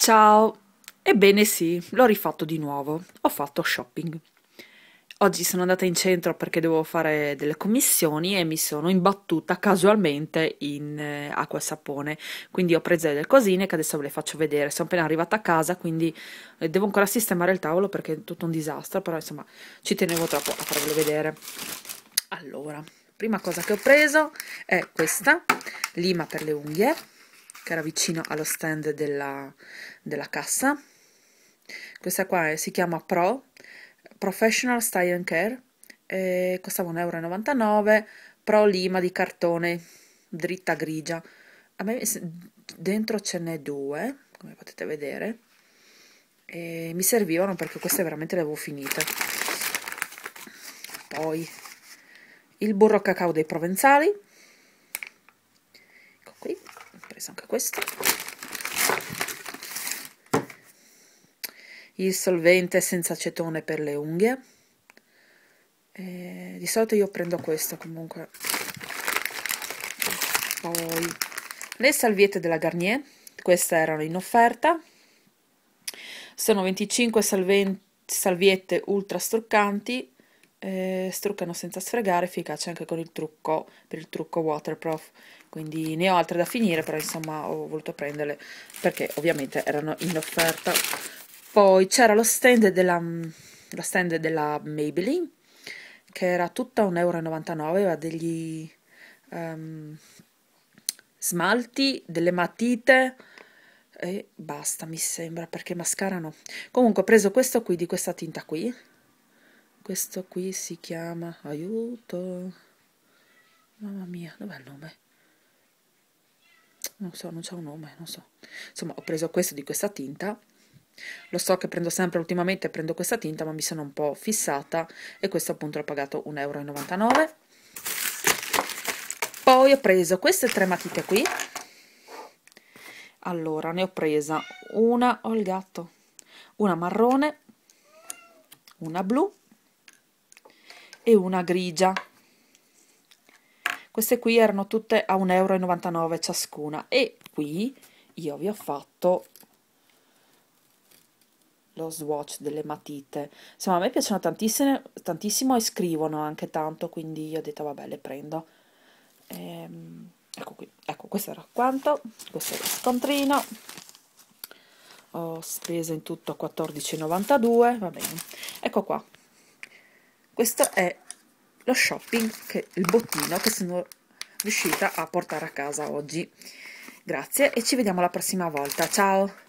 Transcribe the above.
Ciao! Ebbene sì, l'ho rifatto di nuovo. Ho fatto shopping. Oggi sono andata in centro perché dovevo fare delle commissioni e mi sono imbattuta casualmente in eh, acqua e sapone. Quindi ho preso delle cosine che adesso ve le faccio vedere. Sono appena arrivata a casa, quindi eh, devo ancora sistemare il tavolo perché è tutto un disastro, però insomma ci tenevo troppo a farvelo vedere. Allora, prima cosa che ho preso è questa, lima per le unghie che era vicino allo stand della, della cassa. Questa qua è, si chiama Pro, Professional Style and Care, e costava 1,99 euro, Pro lima di cartone, dritta grigia. A me dentro ce n'è due, come potete vedere, e mi servivano perché queste veramente le avevo finite. Poi il burro cacao dei provenzali, preso anche questo. Il solvente senza acetone per le unghie. E di solito io prendo questo comunque. Poi le salviette della Garnier. Queste erano in offerta. Sono 25 salviette ultra struccanti eh, struccano senza sfregare, efficace anche con il trucco, per il trucco waterproof, quindi ne ho altre da finire, però insomma ho voluto prenderle perché ovviamente erano in offerta. Poi c'era lo stand della, lo stand della Maybelline, che era tutta 1,99 euro, aveva degli um, smalti, delle matite, e basta mi sembra perché mascara no comunque ho preso questo qui di questa tinta qui questo qui si chiama aiuto. Mamma mia dov'è il nome? Non so non c'è un nome non so. Insomma ho preso questo di questa tinta. Lo so che prendo sempre ultimamente prendo questa tinta ma mi sono un po' fissata e questo appunto l'ho pagato 1,99 euro poi ho preso queste tre matite qui. Allora ne ho presa una ho il gatto una marrone una blu e una grigia. Queste qui erano tutte a 1,99 euro ciascuna e qui io vi ho fatto lo swatch delle matite. Insomma, a me piacciono tantissimo, tantissimo e scrivono anche tanto, quindi io ho detto vabbè, le prendo. Ehm, ecco qui, ecco, questo era quanto, questo è lo scontrino. Ho speso in tutto 14,92, va bene. Ecco qua, questo è lo shopping, che, il bottino che sono riuscita a portare a casa oggi. Grazie e ci vediamo la prossima volta. Ciao!